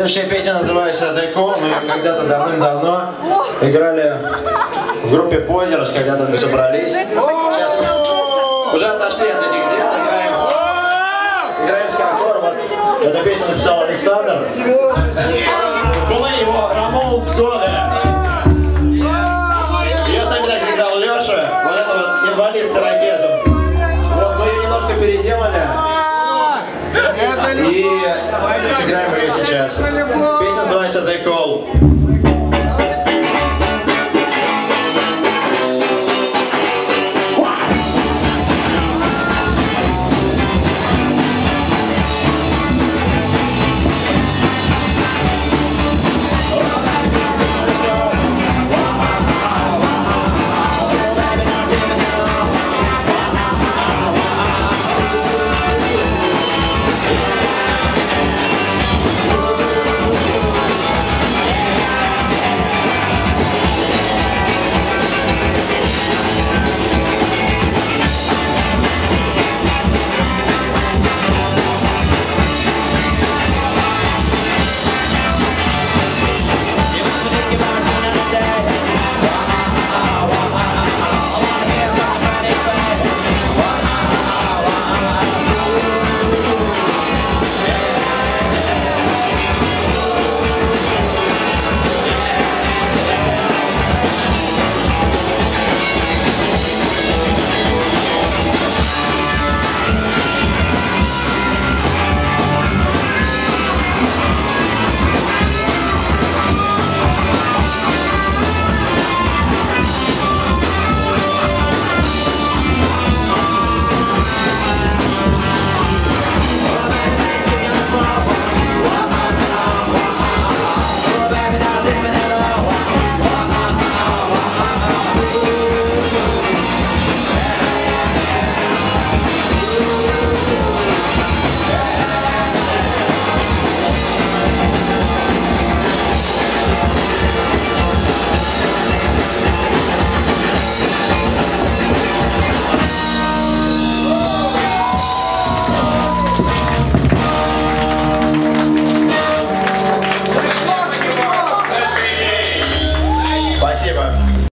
Следующая песня называется «Деко». Мы когда-то давным-давно играли в группе Позерс, когда-то мы собрались. Сейчас мы уже отошли от этих дел, играем, играем с хардкор. Вот эту песню написал Александр. И сыграем ее сейчас. Песня называется The Call.